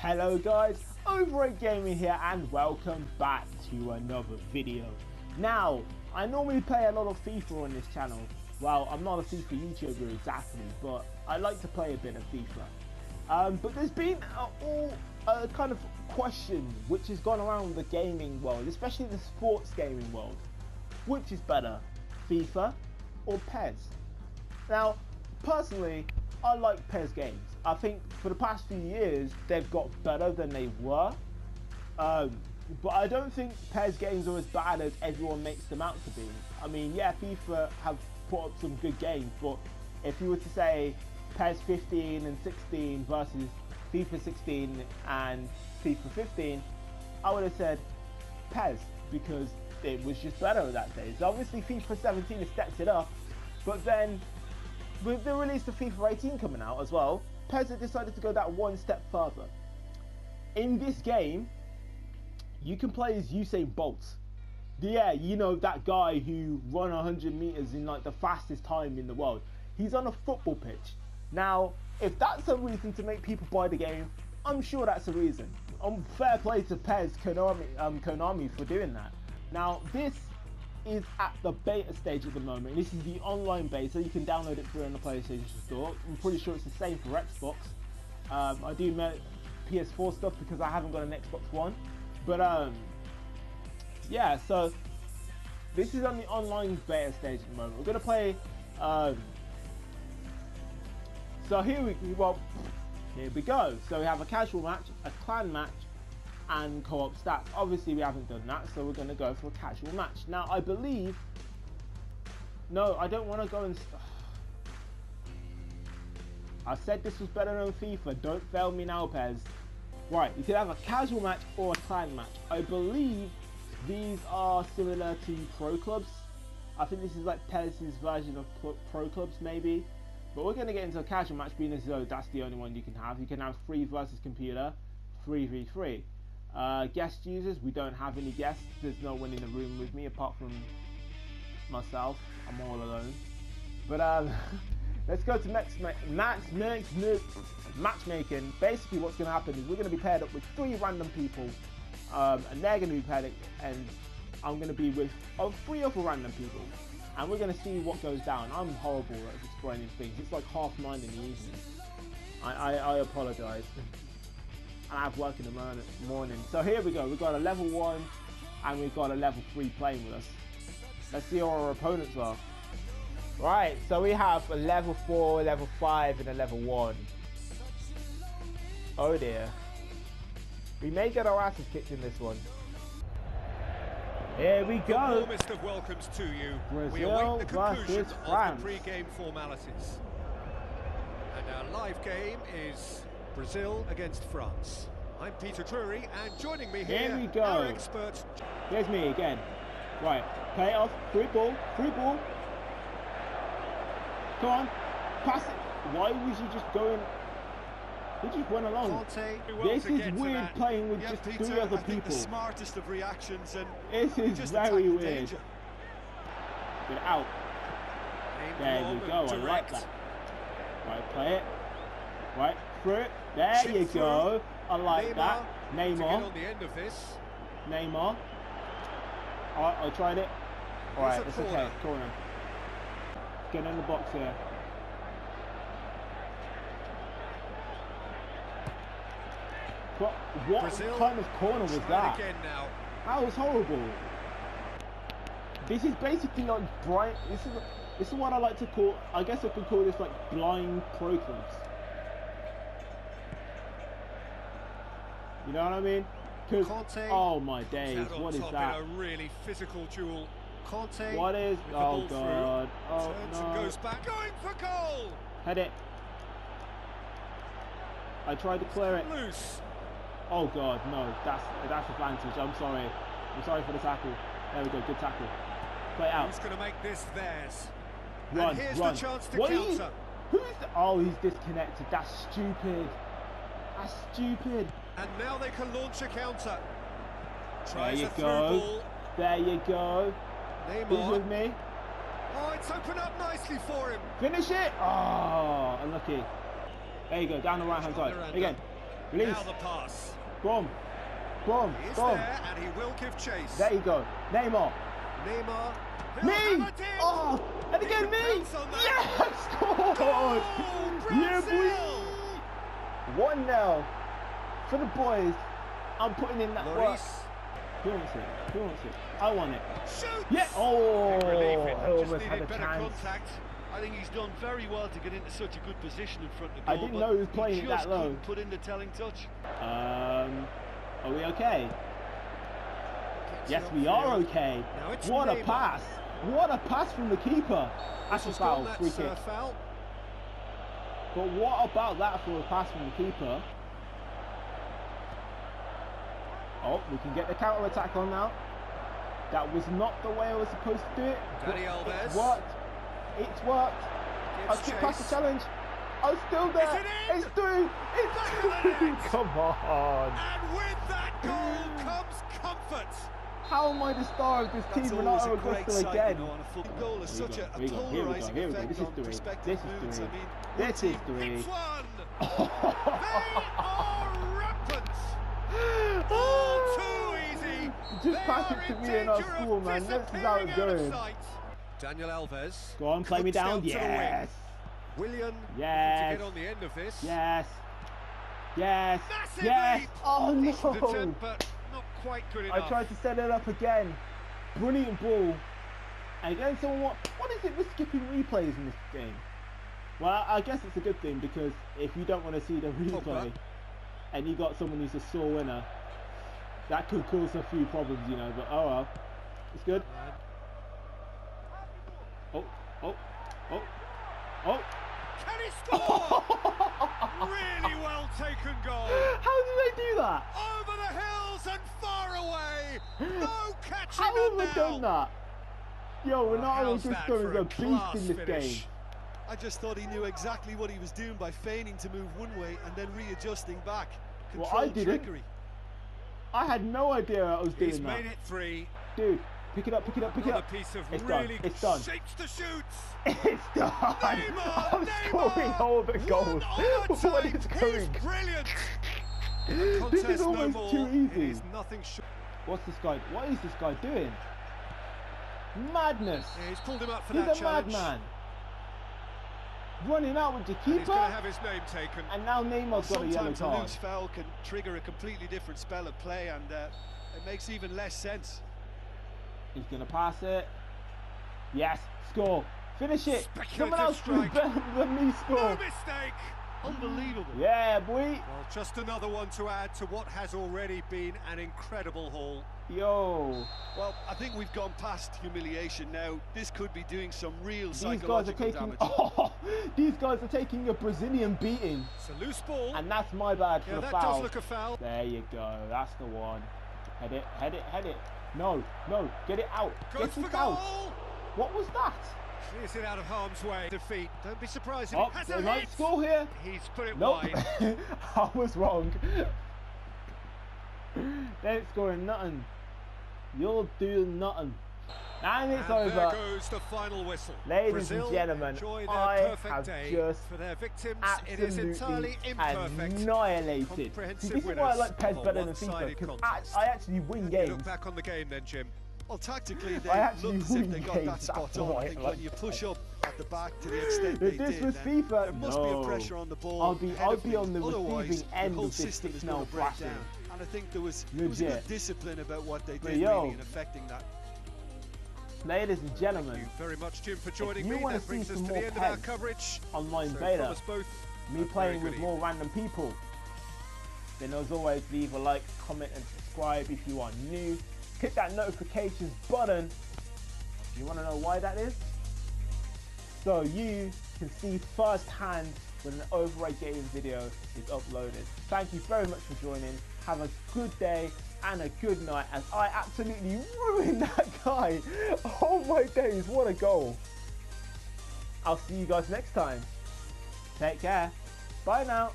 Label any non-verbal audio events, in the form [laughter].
Hello guys, Override Gaming here and welcome back to another video. Now, I normally play a lot of FIFA on this channel. Well, I'm not a FIFA YouTuber exactly, but I like to play a bit of FIFA. Um, but there's been a, all a kind of question which has gone around the gaming world, especially the sports gaming world. Which is better, FIFA or PES? Now, personally, I like PES games. I think for the past few years they've got better than they were. Um, but I don't think PES games are as bad as everyone makes them out to be. I mean, yeah, FIFA have put up some good games, but if you were to say PES 15 and 16 versus FIFA 16 and FIFA 15, I would have said PES because it was just better that day. So obviously FIFA 17 has stepped it up, but then with the release of FIFA 18 coming out as well, Have decided to go that one step further. In this game, you can play as Usain Bolt. Yeah, you know that guy who run 100 meters in like the fastest time in the world. He's on a football pitch. Now, if that's a reason to make people buy the game, I'm sure that's a reason. Um, fair play to PES Konami, um, Konami for doing that. Now, this is at the beta stage at the moment. This is the online beta. So you can download it through the PlayStation Store. I'm pretty sure it's the same for Xbox. Um, I do PS4 stuff because I haven't got an Xbox One. But um, yeah, so this is on the online beta stage at the moment. We're gonna play. Um, so here we well, here we go. So we have a casual match, a clan match, and co-op stats. Obviously we haven't done that, so we're going to go for a casual match. Now I believe, no, I don't want to go and, [sighs] I said this was better than FIFA, don't fail me now PES. Right, you can have a casual match or a clan match. I believe these are similar to pro clubs. I think this is like PES's version of pro clubs maybe. But we're going to get into a casual match being as though that's the only one you can have. You can have free versus computer, 3v3. Uh, guest users, we don't have any guests. There's no one in the room with me apart from myself. I'm all alone. But um, [laughs] let's go to max, max, max, max, matchmaking. Basically, what's going to happen is we're going to be paired up with three random people, um, and they're going to be paired, up, and I'm going to be with oh, three other random people, and we're going to see what goes down. I'm horrible at explaining things. It's like half nine in the evening. I, I, I apologise [laughs] and I have work in the morning. So here we go. We've got a level 1 and we've got a level 3 playing with us. Let's see who our opponents are. Right, so we have a level 4, level 5 and a level 1. Oh dear. We may get our asses kicked in this one. Here we go. The warmest of welcomes to you. Brazil we await the conclusion of the pre-game formalities. And our live game is Brazil against France. I'm Peter Drury, and joining me here, here we go. our expert. Here's me again. Right, play off, free ball, free ball. Come on, pass it. Why was he just going? He just went along. This is weird playing with yeah, just Peter, three other I think people. the smartest of reactions and This is just very attack the weird. danger. Get out. Aimed There long we go. and I like direct. that. Right, play it. Right, through it. There Chip you through. go. I like Neymar that. Neymar. on the end of this. Neymar. Alright, I tried it. Alright, Here's a it's okay. corner. Corner. Get in the box here. What, what Brazil kind of corner was that? again now. That was horrible. This is basically like bright. This is this is what I like to call. I guess I could call this like blind pro You know what I mean? Because Kanté oh my days, what is that? A really physical duel. Kanté. What is? with the Oh ball through. god! Oh Turns and no! goes back, going for goal. Head it. I tried to clear it. Loose. Oh god, no! That's that's advantage. I'm sorry. I'm sorry for the tackle. There we go. Good tackle. Play out. Who's going to make this theirs? Run, and here's run. the chance to What are counter. Who's the, oh, he's disconnected. That's stupid. That's stupid. And now they can launch a counter. There Tries you a through go. ball. There you go. Neymar. Who's with me? Oh, it's opened up nicely for him. Finish it. Oh, unlucky. There you go. Down the right hand side. Miranda. Again. Release. Now the pass. Boom. Boom. He Boom. there and he will give chase. There you go. Neymar. Neymar. he'll Me! hammer it in. Oh! And again me! Yes! [laughs] Scored! Goal, Yeah, Brazil! boy! 1 0 for the boys. I'm putting in that work. Who wants it? Who wants it? I want it. Shoots. Yeah! Oh! I almost had a chance. contact. I think he's done very well to get into such a good position in front of the I didn't know he was playing it just that low. Put in the telling touch. Um, are we okay? Gets Yes, we are okay. What a pass! What a pass from the keeper. That's a foul, free kick. foul. But what about that for a pass from the keeper? Oh, we can get the counter attack on now. That was not the way I was supposed to do it. Dani Alves. It's worked. It's worked. I skipped past the challenge. I'm still there. it? It's through. It's the through. [laughs] Come on. And with that goal comes comfort. How am I the star of this That's team? Renato great Augusto again. you know, on a goal is such a, a here we go, here we go, polarizing go. effect This is on three. This is three. I mean, This is three. It's one. [laughs] [laughs] They are rampant. All too easy. Just pass it to me and I'll danger of score, man. This is how it's disappearing out of going. Daniel Alves. Go on, play me down. to the wing. Yes. Willian looking Yes. to get on the end of this. Yes. Yes. Massive Yes. leap. Oh no. attempt, but not quite good I tried to set it up again. Brilliant ball. And again, someone what? What is it with skipping replays in this game? Well, I guess it's a good thing because if you don't want to see the replay, Pogba. and you got someone who's a sore winner, that could cause a few problems, you know. But oh well, it's good. Oh, oh, oh, oh. Can he [laughs] score? really well taken goal. How did they do that? Over the hills and far away. No [laughs] catching How have I done that? Yo, Ronaldo just going a a beast in this finish? game. I just thought he knew exactly what he was doing by feigning to move one way and then readjusting back. Well, I didn't. trickery. I had no idea I was doing He's that. made it three. Dude, pick it up, pick it up, pick it Another up. piece of It's done, really it's done. shapes to shoot. It's done. Neymar, [laughs] I'm scoring all the goals. [laughs] what is He's going? brilliant. [laughs] This is almost more. too easy. is nothing. What's this guy? What is this guy doing? Madness. Yeah, he's pulled him up for He's that a challenge. madman. Running out with the he's going keeper, to have his name taken. and now Neymar's got a yellow Sometimes a card. loose foul can trigger a completely different spell of play and uh, it makes even less sense. He's gonna pass it. Yes, score. Finish it. Someone else do strike. better than me No score. mistake. Unbelievable. Yeah, boy. Well, just another one to add to what has already been an incredible haul. Yo, Well, I think we've gone past humiliation now. This could be doing some real these guys are psychological taking. damage. [laughs] Oh, these guys are taking a Brazilian beating, It's a loose ball. and that's my bad for yeah, the that foul. does look a foul. There you go. That's the one. Head it, head it, head it. No, no, get it out. Goes get for it out. What was that? Clears it out of harm's way. Defeat. Don't be surprised if Oh, has a hit. score here. He's put it Nope. wide. [laughs] I was wrong. [laughs] they ain't scoring nothing. You're doing nothing. And it's and there over. goes the final whistle. Ladies Brazil and gentlemen, I perfect have day. just For their victims, it is Absolutely entirely annihilated. See, this is why I like PES better than FIFA because. I, I actually win games. Look back on the game then, Jim. Well, tactically, they I actually looked as if they got that spot that's on. I think like when you push up at the back to the extent they If this did, was then FIFA, there must be a pressure on the ball. I'll be- I'll be on the Otherwise, receiving end the of this is 6-0 break down. And I think there was, there was a good discipline about what they did yo, really in affecting that. Ladies and gentlemen, Thank you very much, Jim, for joining me. That brings us to the end of our coverage. online So beta, both, me playing with more random people. Then as always, leave a like, comment and subscribe if you are new. Hit that notifications button. You want to know why that is? So you can see firsthand when an override gaming video is uploaded. Thank you very much for joining. Have a good day and a good night as I absolutely ruined [laughs] that guy. Oh my days, what a goal. I'll see you guys next time. Take care. Bye now.